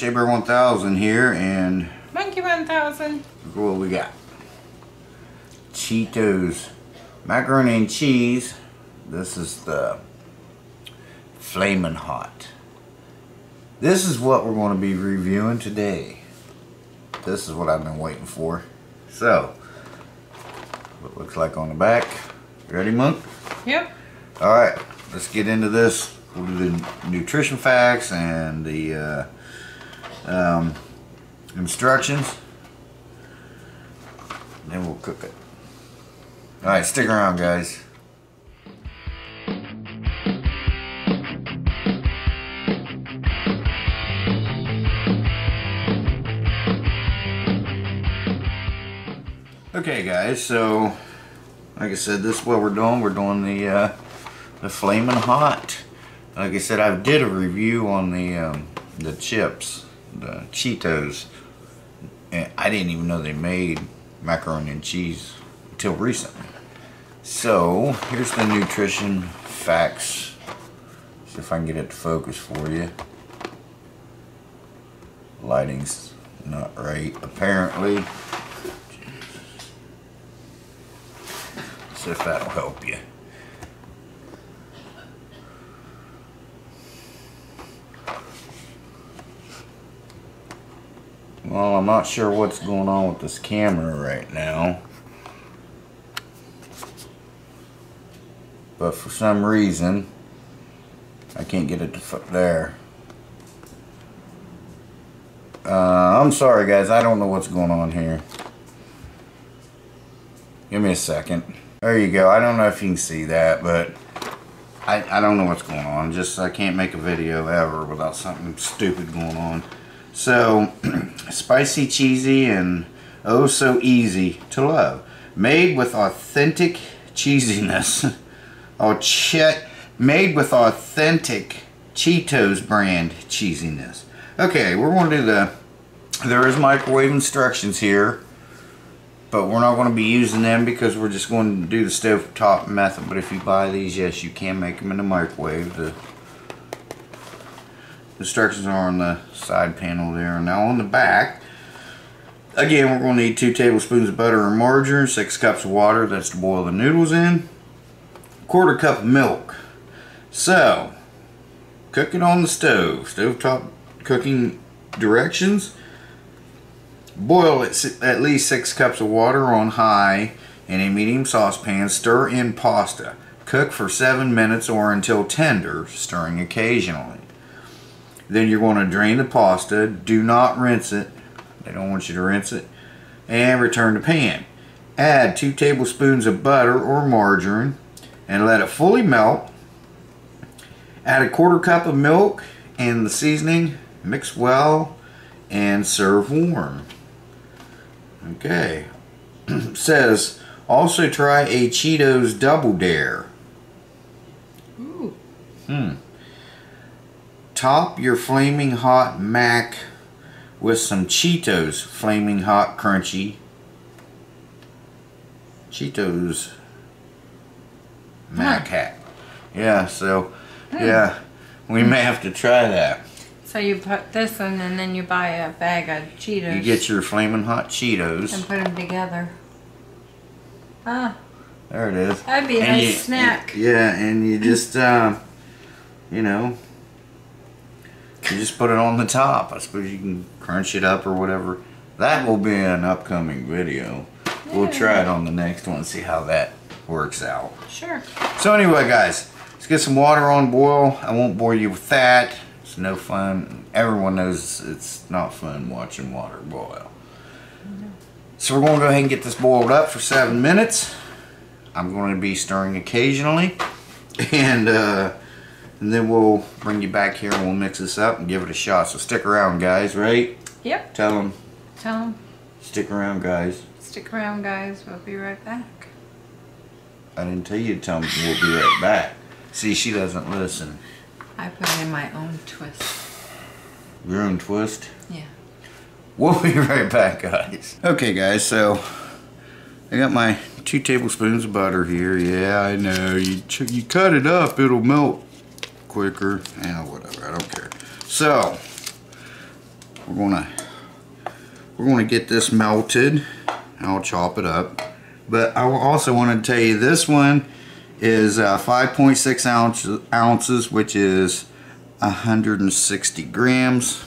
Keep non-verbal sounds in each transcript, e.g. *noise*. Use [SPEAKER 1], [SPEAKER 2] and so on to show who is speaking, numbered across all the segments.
[SPEAKER 1] Shabear 1000 here, and
[SPEAKER 2] Monkey 1000.
[SPEAKER 1] look what we got. Cheetos, macaroni and cheese. This is the Flamin' Hot. This is what we're going to be reviewing today. This is what I've been waiting for. So, what it looks like on the back. Ready, Monk?
[SPEAKER 2] Yep.
[SPEAKER 1] Alright, let's get into this. We'll do the nutrition facts and the uh, um, instructions. Then we'll cook it. Alright, stick around, guys. Okay, guys, so like I said, this is what we're doing. We're doing the uh, the flaming hot. Like I said, I did a review on the um, the chips, the Cheetos, and I didn't even know they made macaroni and cheese until recently. So here's the nutrition facts. See if I can get it to focus for you. Lighting's not right, apparently. See if that'll help you. Well, I'm not sure what's going on with this camera right now. But for some reason, I can't get it to foot there. Uh, I'm sorry guys, I don't know what's going on here. Give me a second. There you go. I don't know if you can see that, but I, I don't know what's going on. Just I can't make a video ever without something stupid going on. So, *clears throat* spicy, cheesy, and oh so easy to love. Made with authentic cheesiness. *laughs* oh, chet. Made with authentic Cheetos brand cheesiness. Okay, we're going to do the... There is microwave instructions here but we're not going to be using them because we're just going to do the stove top method but if you buy these yes you can make them in the microwave the instructions are on the side panel there now on the back again we're going to need two tablespoons of butter or margarine six cups of water that's to boil the noodles in quarter cup of milk so cook it on the stove stove top cooking directions Boil at least 6 cups of water on high in a medium saucepan. Stir in pasta. Cook for 7 minutes or until tender, stirring occasionally. Then you're going to drain the pasta. Do not rinse it. They don't want you to rinse it. And return to pan. Add 2 tablespoons of butter or margarine and let it fully melt. Add a quarter cup of milk and the seasoning. Mix well and serve warm. Okay. *clears throat* Says, also try a Cheetos Double Dare.
[SPEAKER 2] Ooh.
[SPEAKER 1] Hmm. Top your flaming hot mac with some Cheetos flaming hot crunchy. Cheetos mac hat. Yeah, so, yeah, we may have to try that.
[SPEAKER 2] So you put this in and then you buy a bag of Cheetos.
[SPEAKER 1] You get your flaming hot Cheetos.
[SPEAKER 2] And put them together. Ah.
[SPEAKER 1] There it is.
[SPEAKER 2] That'd be a
[SPEAKER 1] and
[SPEAKER 2] nice
[SPEAKER 1] you,
[SPEAKER 2] snack.
[SPEAKER 1] Yeah, and you just, uh, you know, you just put it on the top. I suppose you can crunch it up or whatever. That will be an upcoming video. Yeah. We'll try it on the next one see how that works out.
[SPEAKER 2] Sure.
[SPEAKER 1] So anyway, guys, let's get some water on boil. I won't bore you with that. It's no fun. Everyone knows it's not fun watching water boil. So we're going to go ahead and get this boiled up for seven minutes. I'm going to be stirring occasionally. *laughs* And, uh, and then we'll bring you back here and we'll mix this up and give it a shot. So stick around, guys, right?
[SPEAKER 2] Yep.
[SPEAKER 1] Tell them.
[SPEAKER 2] Tell them.
[SPEAKER 1] Stick around, guys.
[SPEAKER 2] Stick around, guys. We'll be right back.
[SPEAKER 1] I didn't tell you to tell them we'll be right back. See, she doesn't listen.
[SPEAKER 2] I put in my own twist.
[SPEAKER 1] Your own twist?
[SPEAKER 2] Yeah.
[SPEAKER 1] We'll be right back, guys. Okay, guys, so I got my two tablespoons of butter here. Yeah, I know. You, you cut it up, it'll melt quicker. Yeah, whatever. I don't care. So, we're gonna we're gonna get this melted. I'll chop it up. But I also want to tell you this one is uh, 5.6 ounces, ounces, which is 160 grams.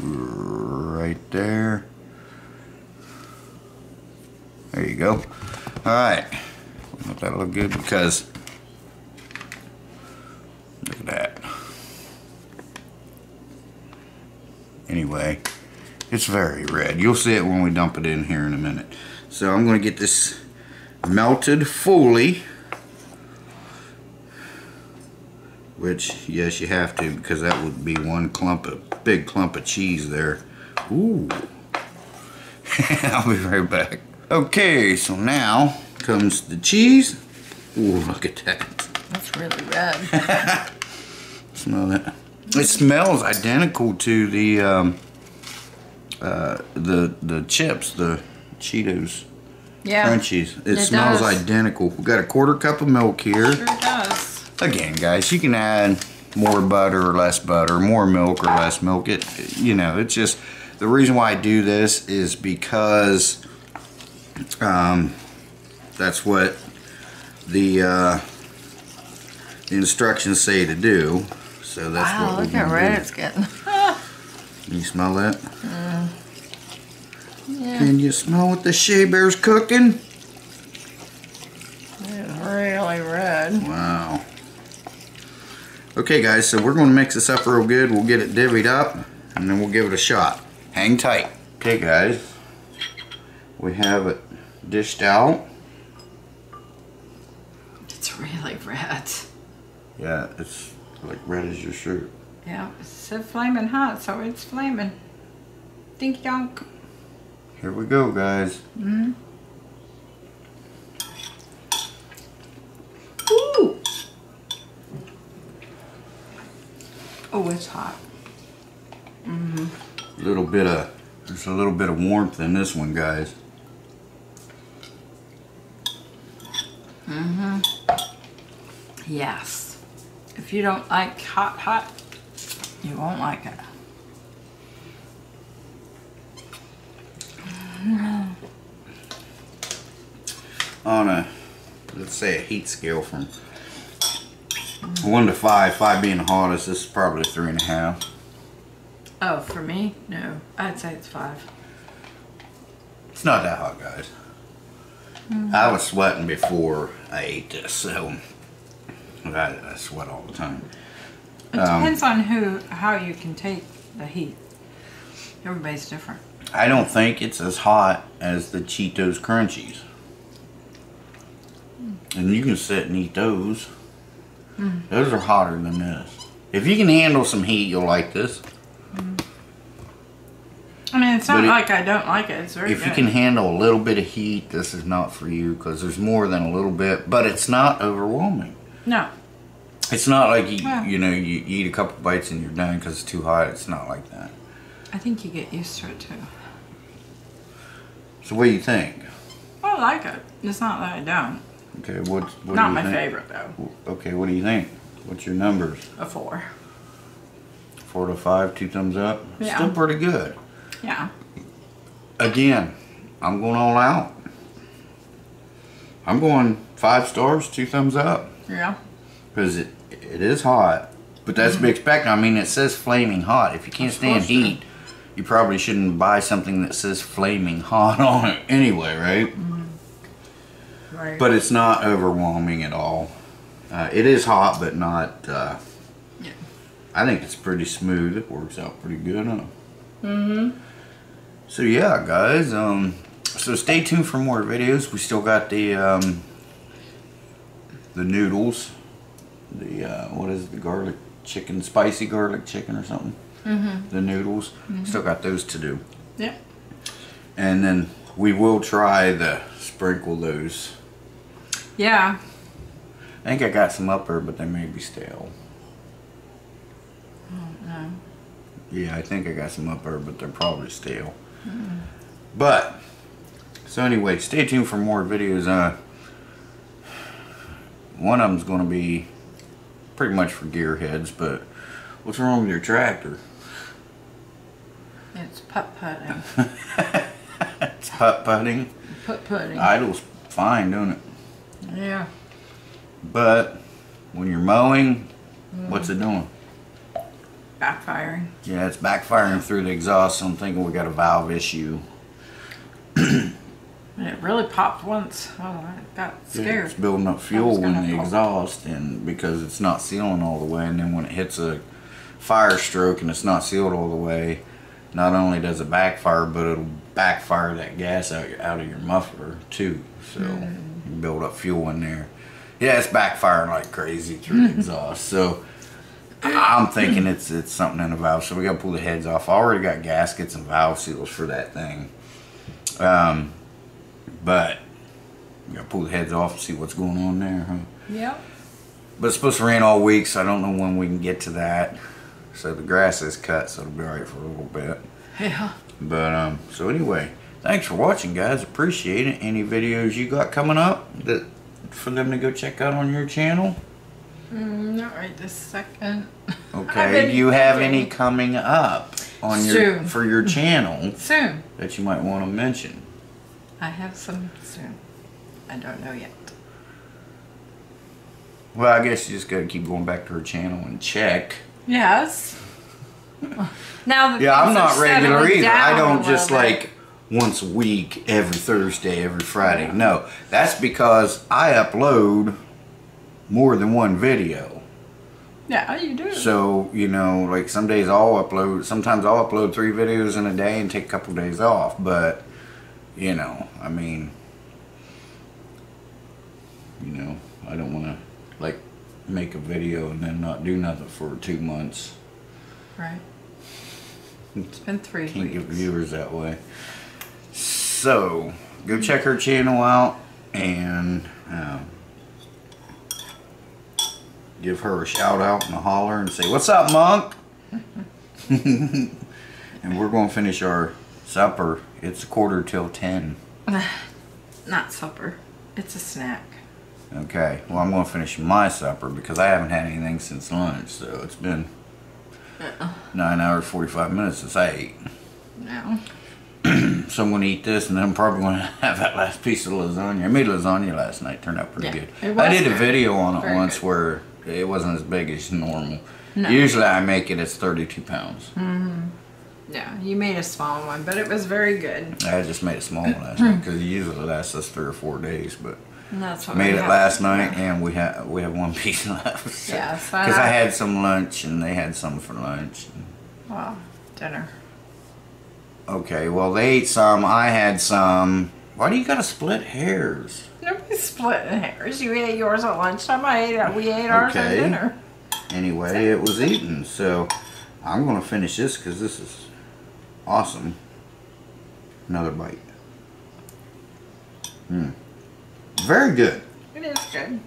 [SPEAKER 1] Right there. There you go. All right. Let that look good because look at that. Anyway, it's very red. You'll see it when we dump it in here in a minute. So I'm going to get this melted fully. Which, yes, you have to because that would be one clump of, big clump of cheese there. Ooh. *laughs* I'll be right back. Okay, so now comes the cheese. Ooh, look at that.
[SPEAKER 2] That's really red. *laughs*
[SPEAKER 1] Smell that. It smells identical to the um, uh, the the chips, the Cheetos
[SPEAKER 2] Yeah.
[SPEAKER 1] crunchies. It,
[SPEAKER 2] It
[SPEAKER 1] smells
[SPEAKER 2] does.
[SPEAKER 1] identical. We got a quarter cup of milk here.
[SPEAKER 2] Sure does.
[SPEAKER 1] Again, guys, you can add more butter or less butter, more milk or less milk. It, you know, it's just the reason why I do this is because um, that's what the uh, the instructions say to do. So that's
[SPEAKER 2] wow,
[SPEAKER 1] what we're
[SPEAKER 2] look how red
[SPEAKER 1] do.
[SPEAKER 2] it's getting. *laughs*
[SPEAKER 1] Can you smell that? Mm.
[SPEAKER 2] Yeah.
[SPEAKER 1] Can you smell what the Shea Bear's cooking?
[SPEAKER 2] It's really red.
[SPEAKER 1] Wow. Okay, guys, so we're going to mix this up real good. We'll get it divvied up, and then we'll give it a shot. Hang tight. Okay, guys. We have it dished out.
[SPEAKER 2] It's really red.
[SPEAKER 1] Yeah, it's like red as your shirt.
[SPEAKER 2] Yeah, it said flaming hot, so it's flaming. Dinky donk.
[SPEAKER 1] Here we go, guys.
[SPEAKER 2] Mm-hmm. Ooh. Oh, it's hot.
[SPEAKER 1] Mm A little bit of, there's a little bit of warmth in this one, guys.
[SPEAKER 2] Mm hmm Yes. If you don't like hot, hot, you won't like it.
[SPEAKER 1] On a, let's say a heat scale from one to five, five being the hottest, this is probably three and a half.
[SPEAKER 2] Oh, for me? No. I'd say it's five.
[SPEAKER 1] It's not that hot, guys. Hmm. I was sweating before I ate this, so I, I sweat all the time.
[SPEAKER 2] It
[SPEAKER 1] Um,
[SPEAKER 2] depends on who, how you can take the heat. Everybody's different.
[SPEAKER 1] I don't think it's as hot as the Cheetos Crunchies. Hmm. And you can sit and eat those. Hmm. Those are hotter than this. If you can handle some heat, you'll like this. Hmm.
[SPEAKER 2] I mean, it's not
[SPEAKER 1] it-
[SPEAKER 2] like I don't like it. It's very
[SPEAKER 1] If you can handle a little bit of heat, this is not for you because there's more than a little bit, but it's not overwhelming.
[SPEAKER 2] No.
[SPEAKER 1] It's not like you,
[SPEAKER 2] Yeah.
[SPEAKER 1] you know, you eat a couple bites and you're done because it's too hot. It's not like that.
[SPEAKER 2] I think you get used to it too.
[SPEAKER 1] So what do you think?
[SPEAKER 2] I like it. It's not that I don't.
[SPEAKER 1] Okay, what? what
[SPEAKER 2] not
[SPEAKER 1] do you
[SPEAKER 2] my
[SPEAKER 1] think?
[SPEAKER 2] favorite though.
[SPEAKER 1] Okay, what do you think? What's your numbers?
[SPEAKER 2] A four.
[SPEAKER 1] Four to five, two thumbs up.
[SPEAKER 2] Yeah.
[SPEAKER 1] Still pretty good.
[SPEAKER 2] Yeah.
[SPEAKER 1] Again, I'm going all out. I'm going five stars, two thumbs up
[SPEAKER 2] Yeah.
[SPEAKER 1] because it it is hot, but that's to be expected. I mean, it says flaming hot. If you can't stand heat, you probably shouldn't buy something that says flaming *laughs* hot on it anyway, right?
[SPEAKER 2] Right.
[SPEAKER 1] But it's not overwhelming at all. Uh, it is hot, but not. Uh,
[SPEAKER 2] Yeah.
[SPEAKER 1] I think it's pretty smooth. It works out pretty good, huh?
[SPEAKER 2] mm-hmm.
[SPEAKER 1] So yeah, guys. Um, so stay tuned for more videos. We still got the um, the noodles. The uh, what is it, the garlic chicken, spicy garlic chicken or something.
[SPEAKER 2] Mm-hmm.
[SPEAKER 1] The noodles. Still got those to do.
[SPEAKER 2] Yep.
[SPEAKER 1] And then we will try the sprinkle those.
[SPEAKER 2] Yeah.
[SPEAKER 1] I think I got some up there, but they may be stale.
[SPEAKER 2] No.
[SPEAKER 1] Yeah, I think I got some up there, but they're probably stale. But so anyway, stay tuned for more videos. Uh, one of them's going to be pretty much for gearheads. But what's wrong with your tractor?
[SPEAKER 2] It's putt putting. *laughs*
[SPEAKER 1] it's putt putting.
[SPEAKER 2] Putt putting.
[SPEAKER 1] Idle's fine, don't it?
[SPEAKER 2] Yeah.
[SPEAKER 1] But when you're mowing, mm. what's it doing?
[SPEAKER 2] Backfiring.
[SPEAKER 1] Yeah, it's backfiring through the exhaust. So I'm thinking we got a valve issue.
[SPEAKER 2] It really popped once. Oh, I got scared.
[SPEAKER 1] It's building up fuel in the exhaust, and because it's not sealing all the way, and then when it hits a fire stroke and it's not sealed all the way, not only does it backfire, but it'll backfire that gas out, out of your muffler too. So
[SPEAKER 2] Mm.
[SPEAKER 1] you build up fuel in there. Yeah, it's backfiring like crazy through the *laughs* exhaust. So I'm thinking it's it's something in the valve. So we got to pull the heads off. I already got gaskets and valve seals for that thing. Um, but you got to pull the heads off and see what's going on there, huh?
[SPEAKER 2] Yep.
[SPEAKER 1] But it's supposed to rain all week, so I don't know when we can get to that. So the grass is cut, so it'll be alright for a little bit.
[SPEAKER 2] Yeah.
[SPEAKER 1] But um, so anyway, thanks for watching, guys. Appreciate it. Any videos you got coming up that for them to go check out on your channel?
[SPEAKER 2] Mm, not right this second. *laughs*
[SPEAKER 1] Okay. Do you have any coming up on your for your channel
[SPEAKER 2] Soon.
[SPEAKER 1] that you might want to mention?
[SPEAKER 2] I have some soon. I don't know yet.
[SPEAKER 1] Well, I guess you just gotta keep going back to her channel and check.
[SPEAKER 2] Yes. Now the
[SPEAKER 1] Yeah, I'm not regular either. I don't just
[SPEAKER 2] bit.
[SPEAKER 1] like once a week, every Thursday, every Friday. No, that's because I upload more than one video.
[SPEAKER 2] Yeah, you do.
[SPEAKER 1] So, you know, like some days I'll upload, sometimes I'll upload three videos in a day and take a couple days off. But, you know, I mean, you know, I don't want to, like, make a video and then not do nothing for two months.
[SPEAKER 2] right. It's been three
[SPEAKER 1] Can't get viewers that way. So, go check her channel out and um, give her a shout out and a holler and say, What's up, Monk? *laughs* and we're going to finish our supper. It's a quarter till 10. *sighs*
[SPEAKER 2] Not supper. It's a snack.
[SPEAKER 1] Okay, well, I'm going to finish my supper because I haven't had anything since lunch. So, it's been
[SPEAKER 2] Uh-uh.
[SPEAKER 1] 9 hours, 45 minutes since I ate.
[SPEAKER 2] No. *clears throat*
[SPEAKER 1] So I'm gonna eat this, and then I'm probably gonna *laughs* have that last piece of lasagna. I made lasagna last night; turned out pretty
[SPEAKER 2] Yeah,
[SPEAKER 1] good.
[SPEAKER 2] it
[SPEAKER 1] I did a video on it once
[SPEAKER 2] good.
[SPEAKER 1] where it wasn't as big as normal.
[SPEAKER 2] No.
[SPEAKER 1] Usually I make it as 32 pounds. Mm-hmm.
[SPEAKER 2] Yeah, you made a small one, but it was very good.
[SPEAKER 1] I just made a small one last night because it usually lasts us three or four days. But
[SPEAKER 2] And that's what
[SPEAKER 1] made it
[SPEAKER 2] have.
[SPEAKER 1] last night, and we have we have one *laughs* piece left.
[SPEAKER 2] Yeah, so
[SPEAKER 1] because I
[SPEAKER 2] I-
[SPEAKER 1] had some lunch, and they had some for lunch.
[SPEAKER 2] Well, dinner.
[SPEAKER 1] Okay, well they ate some, I had some. Why do you gotta split hairs?
[SPEAKER 2] Nobody's splitting hairs. You ate yours at lunchtime. I ate it. We ate ours at
[SPEAKER 1] Okay.
[SPEAKER 2] dinner.
[SPEAKER 1] Anyway, it was eaten, so I'm gonna finish this because this is awesome. Another bite. Hmm. Very good.
[SPEAKER 2] It is good.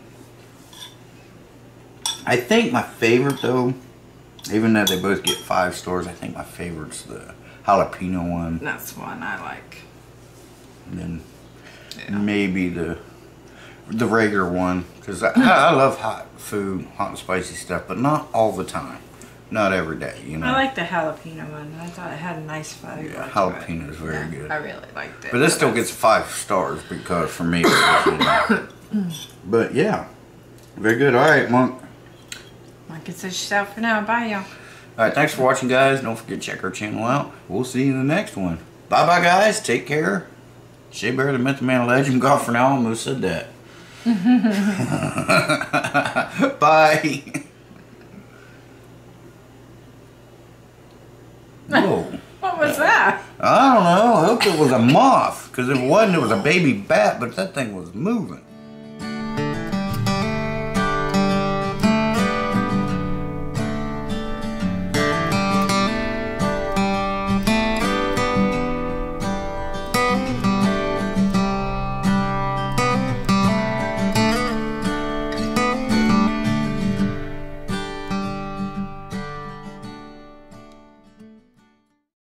[SPEAKER 1] I think my favorite though, even though they both get five stars, I think my favorite's the jalapeno one.
[SPEAKER 2] That's one I like.
[SPEAKER 1] And then
[SPEAKER 2] Yeah.
[SPEAKER 1] maybe the the regular one because I, *laughs* I love hot food, hot and spicy stuff, but not all the time, not every day. You know.
[SPEAKER 2] I like the jalapeno one. I thought it had a nice flavor.
[SPEAKER 1] Yeah, jalapeno is very
[SPEAKER 2] Yeah,
[SPEAKER 1] good.
[SPEAKER 2] I really liked it.
[SPEAKER 1] But this still gets five stars because for me. was, you know. *coughs* but yeah, very good. All right, Monk.
[SPEAKER 2] I can say shout for now. Bye, y'all.
[SPEAKER 1] All right, thanks for watching, guys. Don't forget to check our channel out. We'll see you in the next one. Bye, bye, guys. Take care. Shea Bear, the Myth, Man, Legend. God for now. Almost said that. *laughs* *laughs* bye. *laughs* Whoa. *laughs*
[SPEAKER 2] What was that?
[SPEAKER 1] I don't know. I hope it was a moth. Because if it wasn't, it was a baby bat, but that thing was moving.